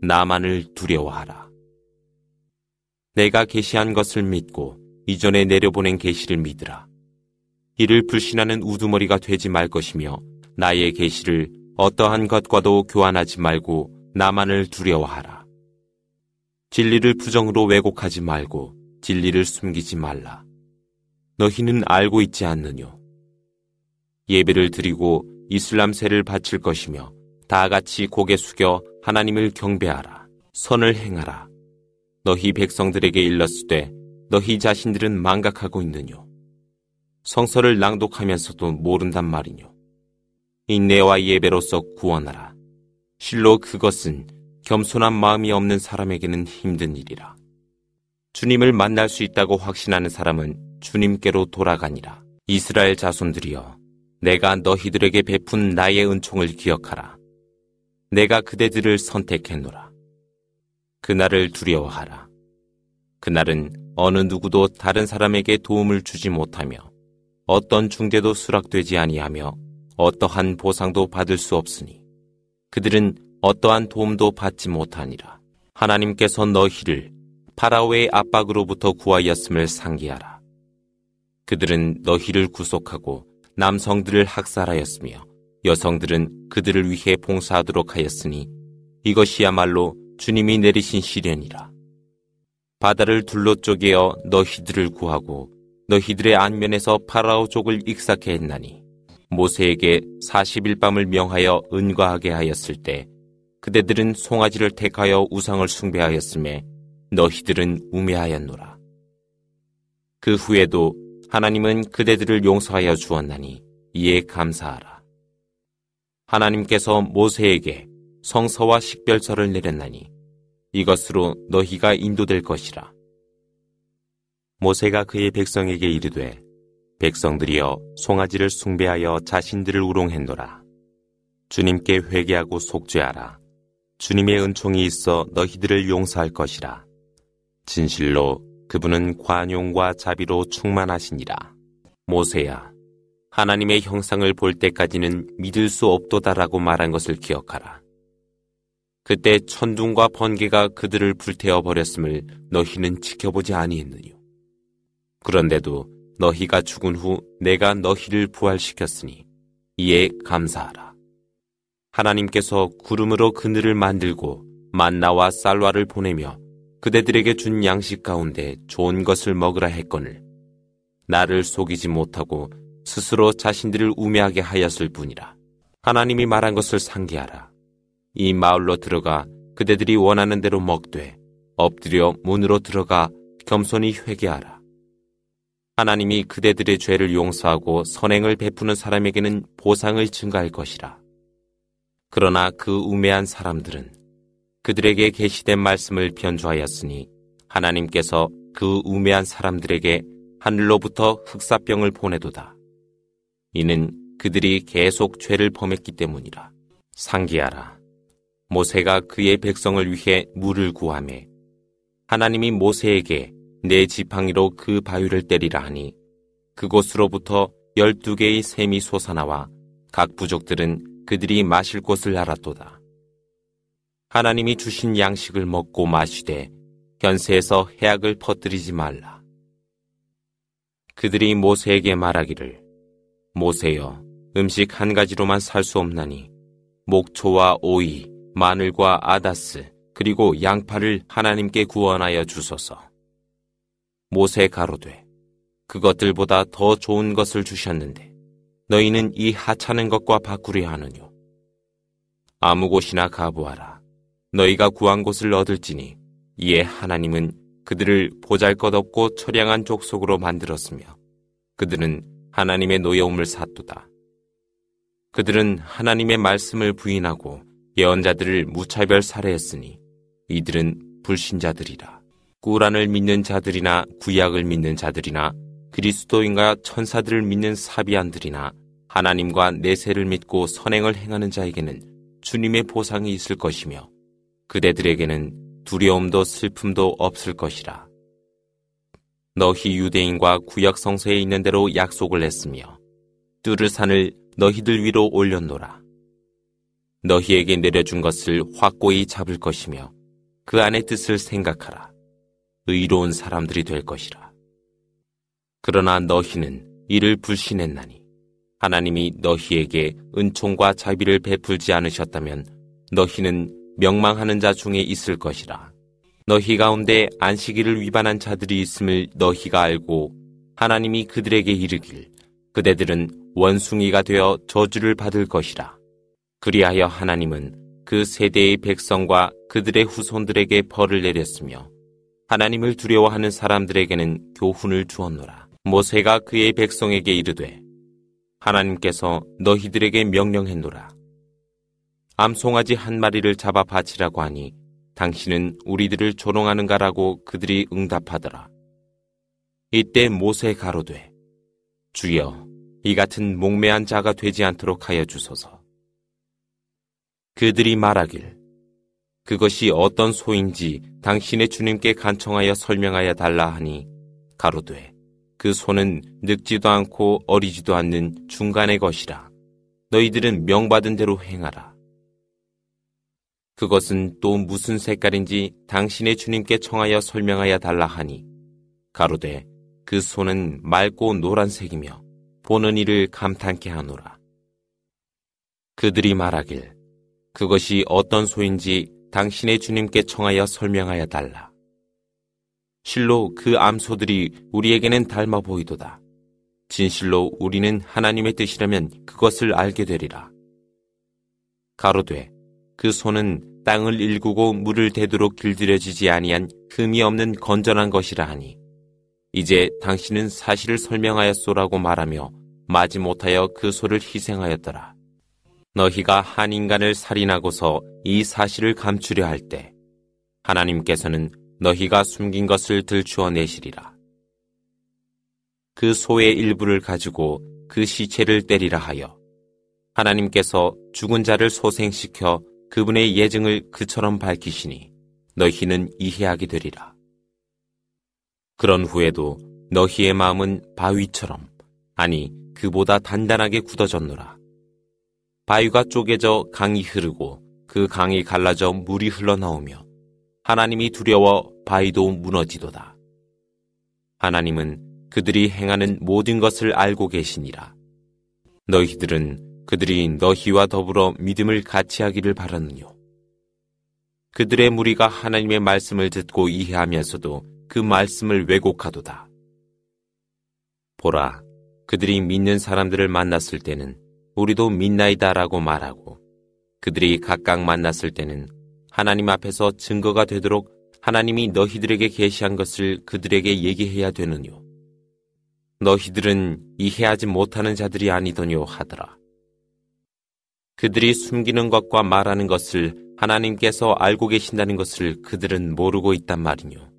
나만을 두려워하라. 내가 계시한 것을 믿고 이전에 내려보낸 계시를 믿으라. 이를 불신하는 우두머리가 되지 말 것이며 나의 계시를 어떠한 것과도 교환하지 말고 나만을 두려워하라. 진리를 부정으로 왜곡하지 말고 진리를 숨기지 말라. 너희는 알고 있지 않느뇨. 예배를 드리고 이슬람세를 바칠 것이며 다 같이 고개 숙여 하나님을 경배하라. 선을 행하라. 너희 백성들에게 일렀으되 너희 자신들은 망각하고 있느뇨. 성서를 낭독하면서도 모른단 말이뇨. 인내와 예배로서 구원하라. 실로 그것은 겸손한 마음이 없는 사람에게는 힘든 일이라. 주님을 만날 수 있다고 확신하는 사람은 주님께로 돌아가니라. 이스라엘 자손들이여, 내가 너희들에게 베푼 나의 은총을 기억하라. 내가 그대들을 선택했노라. 그날을 두려워하라. 그날은 어느 누구도 다른 사람에게 도움을 주지 못하며 어떤 중대도 수락되지 아니하며 어떠한 보상도 받을 수 없으니 그들은 어떠한 도움도 받지 못하니라. 하나님께서 너희를 파라오의 압박으로부터 구하였음을 상기하라. 그들은 너희를 구속하고 남성들을 학살하였으며 여성들은 그들을 위해 봉사하도록 하였으니 이것이야말로 주님이 내리신 시련이라. 바다를 둘러 쪼개어 너희들을 구하고 너희들의 안면에서 파라오 족을 익사케 했나니 모세에게 40일 밤을 명하여 은과하게 하였을 때 그대들은 송아지를 택하여 우상을 숭배하였음에 너희들은 우매하였노라. 그 후에도 하나님은 그대들을 용서하여 주었나니 이에 감사하라. 하나님께서 모세에게 성서와 식별서를 내렸나니 이것으로 너희가 인도될 것이라. 모세가 그의 백성에게 이르되 백성들이여 송아지를 숭배하여 자신들을 우롱했노라. 주님께 회개하고 속죄하라. 주님의 은총이 있어 너희들을 용서할 것이라. 진실로 그분은 관용과 자비로 충만하시니라. 모세야, 하나님의 형상을 볼 때까지는 믿을 수 없도다라고 말한 것을 기억하라. 그때 천둥과 번개가 그들을 불태워 버렸음을 너희는 지켜보지 아니했느뇨. 그런데도 너희가 죽은 후 내가 너희를 부활시켰으니 이에 감사하라. 하나님께서 구름으로 그늘을 만들고 만나와 쌀와를 보내며 그대들에게 준 양식 가운데 좋은 것을 먹으라 했거늘 나를 속이지 못하고 스스로 자신들을 우매하게 하였을 뿐이라. 하나님이 말한 것을 상기하라. 이 마을로 들어가 그대들이 원하는 대로 먹되 엎드려 문으로 들어가 겸손히 회개하라. 하나님이 그대들의 죄를 용서하고 선행을 베푸는 사람에게는 보상을 증가할 것이라. 그러나 그 우매한 사람들은 그들에게 계시된 말씀을 변조하였으니 하나님께서 그 우매한 사람들에게 하늘로부터 흑사병을 보내도다. 이는 그들이 계속 죄를 범했기 때문이라. 상기하라. 모세가 그의 백성을 위해 물을 구하매 하나님이 모세에게 내 지팡이로 그 바위를 때리라 하니 그곳으로부터 열두 개의 샘이 솟아나와 각 부족들은 그들이 마실 곳을 알았도다. 하나님이 주신 양식을 먹고 마시되 현세에서 해악을 퍼뜨리지 말라. 그들이 모세에게 말하기를 모세여 음식 한 가지로만 살 수 없나니 목초와 오이, 마늘과 아다스 그리고 양파를 하나님께 구원하여 주소서. 모세 가로되 그것들보다 더 좋은 것을 주셨는데 너희는 이 하찮은 것과 바꾸려 하느뇨. 아무 곳이나 가보아라. 너희가 구한 곳을 얻을지니 이에 하나님은 그들을 보잘것없고 처량한 족속으로 만들었으며 그들은 하나님의 노여움을 샀도다. 그들은 하나님의 말씀을 부인하고 예언자들을 무차별 살해했으니 이들은 불신자들이라. 꾸란을 믿는 자들이나 구약을 믿는 자들이나 그리스도인과 천사들을 믿는 사비안들이나 하나님과 내세를 믿고 선행을 행하는 자에게는 주님의 보상이 있을 것이며 그대들에게는 두려움도 슬픔도 없을 것이라. 너희 유대인과 구약 성서에 있는 대로 약속을 했으며 뚜르 산을 너희들 위로 올렸노라. 너희에게 내려준 것을 확고히 잡을 것이며 그 안의 뜻을 생각하라. 의로운 사람들이 될 것이라. 그러나 너희는 이를 불신했나니 하나님이 너희에게 은총과 자비를 베풀지 않으셨다면 너희는 명망하는 자 중에 있을 것이라. 너희 가운데 안식일을 위반한 자들이 있음을 너희가 알고 하나님이 그들에게 이르길 그대들은 원숭이가 되어 저주를 받을 것이라. 그리하여 하나님은 그 세대의 백성과 그들의 후손들에게 벌을 내렸으며 하나님을 두려워하는 사람들에게는 교훈을 주었노라. 모세가 그의 백성에게 이르되 하나님께서 너희들에게 명령했노라. 암송아지 한 마리를 잡아 바치라고 하니 당신은 우리들을 조롱하는가라고 그들이 응답하더라. 이때 모세 가로되 주여 이 같은 목매한 자가 되지 않도록 하여 주소서. 그들이 말하길 그것이 어떤 소인지 당신의 주님께 간청하여 설명하여 달라 하니 가로되 그 소는 늙지도 않고 어리지도 않는 중간의 것이라 너희들은 명받은 대로 행하라. 그것은 또 무슨 색깔인지 당신의 주님께 청하여 설명하여 달라 하니 가로되 그 소는 맑고 노란색이며 보는 이를 감탄케 하노라. 그들이 말하길 그것이 어떤 소인지 당신의 주님께 청하여 설명하여 달라. 실로 그 암소들이 우리에게는 닮아 보이도다. 진실로 우리는 하나님의 뜻이라면 그것을 알게 되리라. 가로되 그 소는 땅을 일구고 물을 대도록 길들여지지 아니한 흠이 없는 건전한 것이라 하니 이제 당신은 사실을 설명하였소라고 말하며 마지 못하여 그 소를 희생하였더라. 너희가 한 인간을 살인하고서 이 사실을 감추려 할 때 하나님께서는 너희가 숨긴 것을 들추어 내시리라. 그 소의 일부를 가지고 그 시체를 때리라 하여 하나님께서 죽은 자를 소생시켜 그분의 예증을 그처럼 밝히시니 너희는 이해하게 되리라. 그런 후에도 너희의 마음은 바위처럼 아니 그보다 단단하게 굳어졌노라. 바위가 쪼개져 강이 흐르고 그 강이 갈라져 물이 흘러나오며 하나님이 두려워 바위도 무너지도다. 하나님은 그들이 행하는 모든 것을 알고 계시니라. 너희들은 그들이 너희와 더불어 믿음을 같이 하기를 바라느뇨. 그들의 무리가 하나님의 말씀을 듣고 이해하면서도 그 말씀을 왜곡하도다. 보라, 그들이 믿는 사람들을 만났을 때는 우리도 믿나이다라고 말하고 그들이 각각 만났을 때는 하나님 앞에서 증거가 되도록 하나님이 너희들에게 계시한 것을 그들에게 얘기해야 되느뇨. 너희들은 이해하지 못하는 자들이 아니더뇨 하더라. 그들이 숨기는 것과 말하는 것을 하나님께서 알고 계신다는 것을 그들은 모르고 있단 말이뇨.